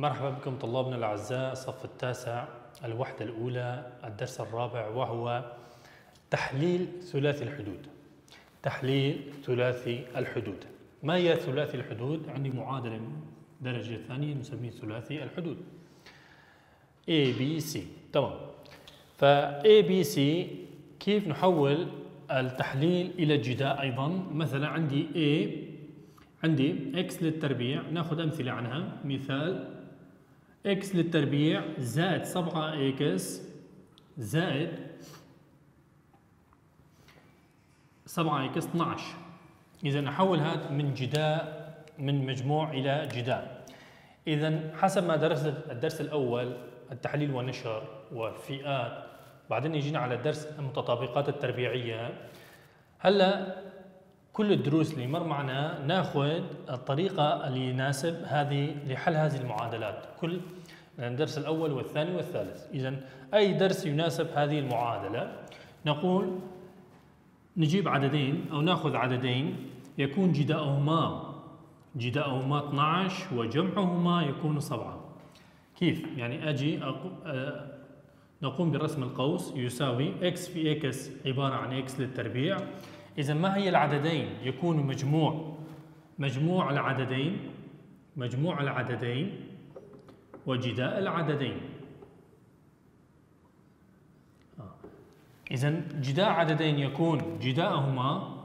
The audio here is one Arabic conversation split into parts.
مرحبا بكم طلابنا الأعزاء الصف التاسع الوحدة الأولى الدرس الرابع وهو تحليل ثلاثي الحدود. تحليل ثلاثي الحدود. ما هي ثلاثي الحدود؟ عندي معادلة درجة ثانية نسميه ثلاثي الحدود. A B C. تمام. ف A B C كيف نحول التحليل إلى الجداء أيضا؟ مثلا عندي A عندي x للتربيع نأخذ أمثلة عنها. مثال x للتربيع زائد 7x زائد 7x 12 إذا أحول هذا من جداء من مجموع إلى جداء إذا حسب ما درست الدرس الأول التحليل والنشر والفئات بعدين يجينا على الدرس المتطابقات التربيعية. هلأ كل الدروس اللي مر معنا ناخذ الطريقة اللي يناسب هذه لحل هذه المعادلات. كل الدرس الأول والثاني والثالث. إذا أي درس يناسب هذه المعادلة؟ نقول نجيب عددين أو ناخذ عددين يكون جداؤهما جداؤهما 12 وجمعهما يكون 7 كيف؟ يعني أجي آه، نقوم برسم القوس يساوي x في x عبارة عن x للتربيع. إذا ما هي العددين؟ يكون مجموع. مجموع العددين مجموع العددين وجداء العددين. إذا جداء عددين يكون جداءهما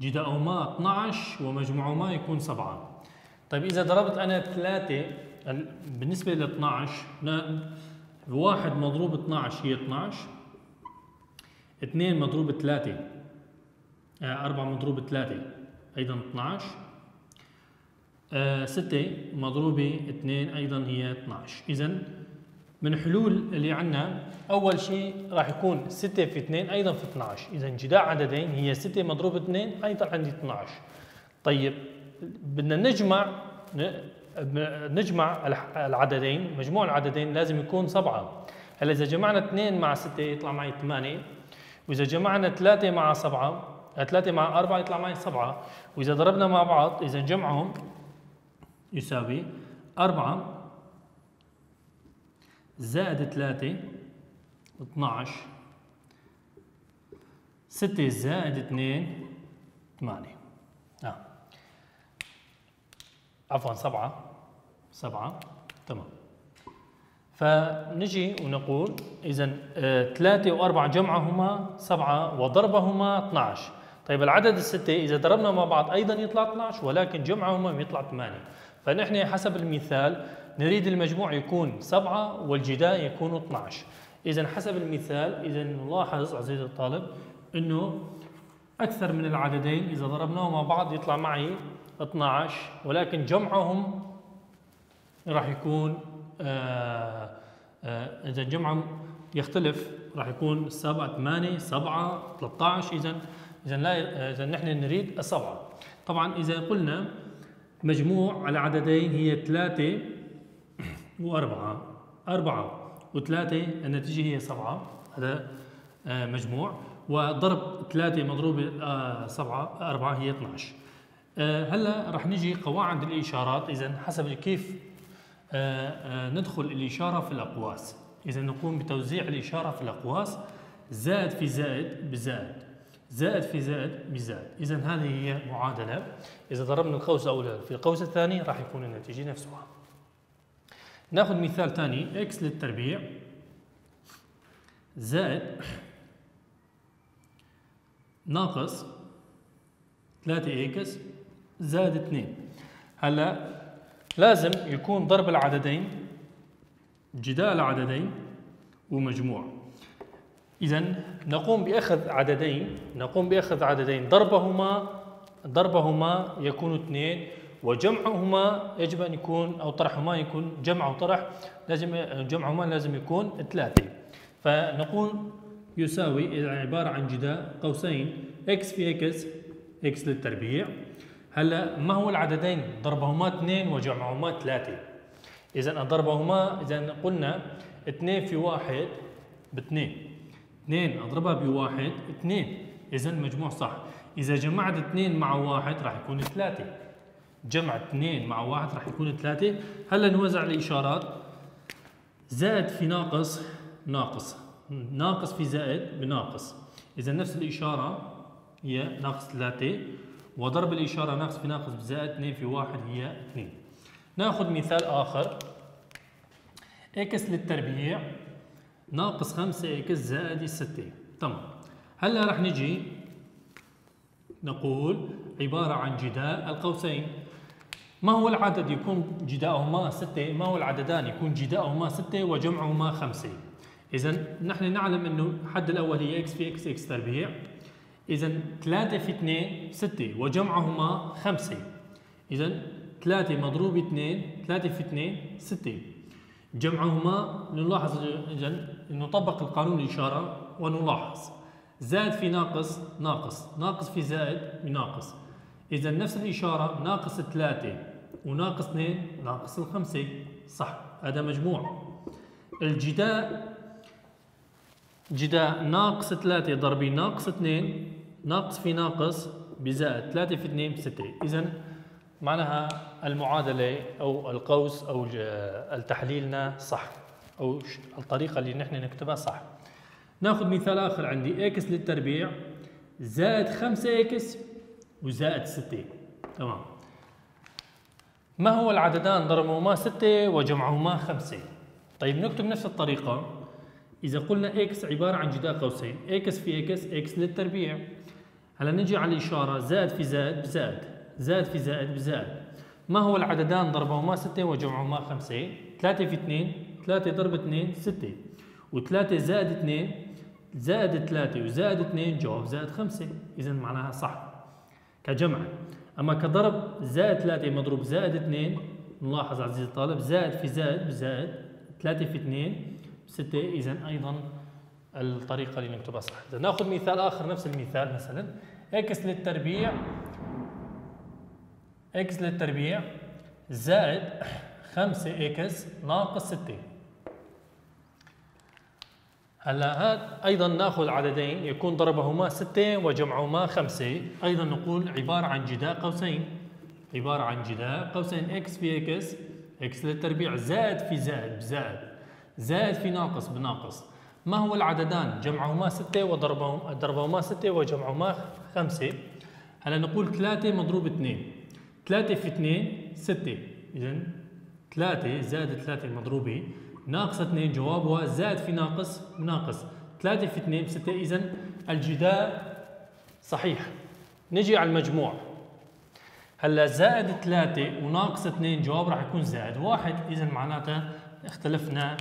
جداءهما 12 ومجموعهما يكون 7 طيب إذا ضربت أنا ثلاثة بالنسبة ل 12 واحد مضروب 12 هي 12 2 مضروب 3 4 مضروب 3 أيضا 12 6 مضروبة 2 أيضا هي 12 إذا من حلول اللي عندنا أول شيء راح يكون 6 في 2 أيضا في 12 إذا جداء عددين هي 6 مضروب 2 أيضا عندي 12 طيب بدنا نجمع نجمع العددين. مجموع العددين لازم يكون 7 هلا إذا جمعنا 2 مع 6 يطلع معي 8 وإذا جمعنا 3 مع 7 3 مع 4 يطلع معي 7 وإذا ضربنا مع بعض إذا جمعهم يساوي 4 زائد 3 12 6 زائد 2 8 آه. عفوا 7 7 تمام. فنجي ونقول اذا 3 و4 جمعهما 7 وضربهما 12 طيب العدد الستة إذا ضربنا مع بعض أيضا يطلع 12 ولكن جمعهما يطلع 8 فنحن حسب المثال نريد المجموع يكون 7 والجداء يكون 12 إذا حسب المثال إذا نلاحظ عزيزي الطالب أنه أكثر من العددين إذا ضربناهم مع بعض يطلع معي 12 ولكن جمعهم راح يكون آه آه إذا جمعهم يختلف راح يكون السابع 8 7 13 إذا إذا لا إذا نحن نريد السبعة. طبعا إذا قلنا مجموع العددين هي ثلاثة وأربعة أربعة وثلاثة النتيجة هي سبعة هذا آه، مجموع. وضرب ثلاثة مضروبة آه، سبعة أربعة هي 12 آه، هلأ رح نجي قواعد الإشارات إذا حسب كيف ندخل الإشارة في الأقواس. إذا نقوم بتوزيع الإشارة في الأقواس زائد في زائد بزائد زائد في زائد بزائد. إذا هذه هي معادلة. إذا ضربنا القوس الأول في القوس الثاني راح يكون النتيجة نفسها. نأخذ مثال ثاني x للتربيع زائد ناقص 3x زائد 2 هلا لازم يكون ضرب العددين جدال العددين ومجموع. إذا نقوم بأخذ عددين نقوم بأخذ عددين ضربهما ضربهما يكون اثنين وجمعهما يجب أن يكون أو طرحهما يكون جمع وطرح لازم جمعهما لازم يكون ثلاثة. فنقول يساوي عبارة عن جداء قوسين x في x x للتربيع هلا ما هو العددين؟ ضربهما اثنين وجمعهما ثلاثة. إذا ضربهما إذا قلنا اثنين في واحد باثنين. 2 أضربها بواحد 2 اذا المجموع صح. إذا جمعت 2 مع واحد راح يكون 3 جمع 2 مع 1 راح يكون 3 هلا نوزع الإشارات. زائد في ناقص ناقص. ناقص في زائد بناقص. اذا نفس الإشارة هي ناقص 3 وضرب الإشارة ناقص في ناقص بزائد 2 في 1 هي 2 ناخذ مثال آخر. إكس للتربيع ناقص 5 إكس زائد 6 تمام. هلا رح نجي نقول عبارة عن جداء القوسين. ما هو العدد يكون جداؤهما ستة؟ ما هو العددان يكون جداؤهما ستة وجمعهما خمسة؟ إذا نحن نعلم أنه الحد الأول هي إكس في إكس إكس تربيع. إذا ثلاثة في اثنين ستة وجمعهما خمسة. إذا ثلاثة مضروب اثنين ثلاثة في اثنين ستة. جمعهما نلاحظ إذا نطبق القانون الإشارة ونلاحظ. زائد في ناقص ناقص. ناقص في زائد بناقص. إذا نفس الإشارة ناقص ثلاثة. وناقص اثنين ناقص الخمسة. صح هذا مجموع. الجداء جداء ناقص ثلاثة ضربي ناقص اثنين ناقص في ناقص بزائد ثلاثة في اثنين بستة. إذا معناها المعادلة أو القوس أو التحليلنا صح أو الطريقة اللي نحن نكتبها صح. ناخذ مثال آخر عندي إكس للتربيع زائد 5 إكس وزائد 6 تمام. ما هو العددان؟ ضربهما 6 وجمعهما 5 طيب نكتب نفس الطريقة. إذا قلنا إكس عبارة عن جداء قوسين إكس في إكس إكس للتربيع. هلا نجي على الإشارة زائد في زائد بزائد زائد في زائد بزائد. ما هو العددان ضربهما 6 وجمعهما 5 3 في 2 3 ضرب 2 6 و3 زائد 2 زائد 3 وزائد 2 جواب زائد 5 إذا معناها صح. كجمع. أما كضرب زائد 3 مضروب زائد 2 نلاحظ عزيزي الطالب زائد في زائد بزائد 3 في 2 6 إذا أيضا الطريقة اللي نكتبها صح. إذا نأخذ مثال آخر نفس المثال مثلا. إكس للتربيع إكس للتربيع زائد 5 إكس ناقص 6 هلأ هذا أيضا نأخذ عددين يكون ضربهما ستة وجمعهما خمسة. أيضا نقول عبارة عن جداء قوسين. عبارة عن جداء قوسين. إكس في إكس إكس للتربيع زائد في زائد بزائد زائد في ناقص بناقص. ما هو العددان؟ جمعهما ستة وضربهما ضربهما ستة وجمعهما خمسة. هلا نقول ثلاثة مضروب اثنين. ثلاثة في اثنين ستة. إذا ثلاثة زائد ثلاثة مضروبة. ناقص 2 جوابها زائد في ناقص ناقص 3 في 2 6 إذا الجداء صحيح. نجي على المجموع. هلا زائد 3 وناقص 2 جواب راح يكون زائد 1 إذا معناتها اختلفنا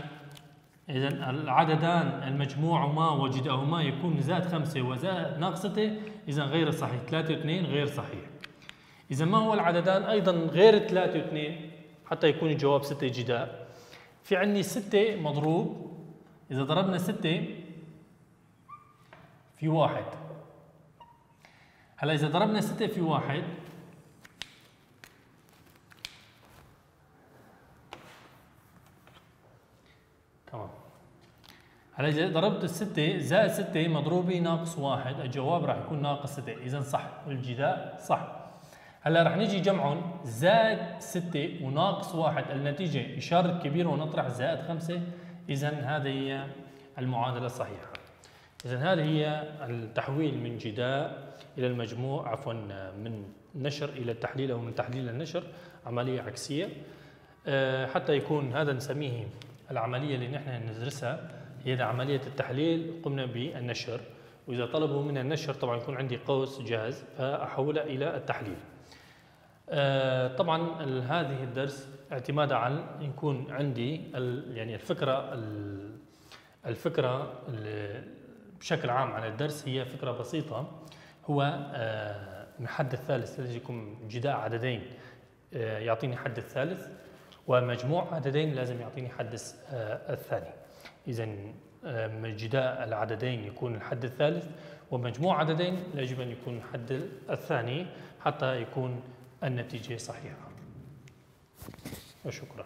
إذا العددان المجموع ما وجدهما يكون زائد 5 وزائد ناقص 6 إذا غير صحيح. 3 و2 غير صحيح. إذا ما هو العددان؟ أيضا غير 3 و2 حتى يكون الجواب 6 جداء في عندي ستة مضروب. إذا ضربنا ستة في واحد. هلا إذا ضربنا ستة في واحد تمام هلا إذا ضربت الستة زائد ستة مضروبة ناقص واحد الجواب راح يكون ناقص ستة. إذا صح الجداء صح. هلا رح نيجي جمعهم زائد 6 وناقص 1 النتيجة إشارة كبيرة ونطرح زائد 5 إذا هذه هي المعادلة الصحيحة. إذا هذه هي التحويل من جداء إلى المجموع عفوا من نشر إلى التحليل أو من تحليل النشر عملية عكسية. آه، حتى يكون هذا نسميه العملية اللي نحن ندرسها. هي عملية التحليل. قمنا بالنشر وإذا طلبوا من النشر طبعا يكون عندي قوس جاهز فأحولها إلى التحليل. آه، طبعا هذه الدرس اعتمادا على يكون عندي يعني الفكرة الفكرة بشكل عام عن الدرس هي فكرة بسيطة. هو آه، حد الثالث لازم جداء عددين آه، يعطيني حد الثالث ومجموع عددين لازم يعطيني حد الثاني. اذا جداء العددين يكون الحد الثالث ومجموع عددين يجب أن يكون الحد الثاني حتى يكون النتيجة صحيحة. وشكرا.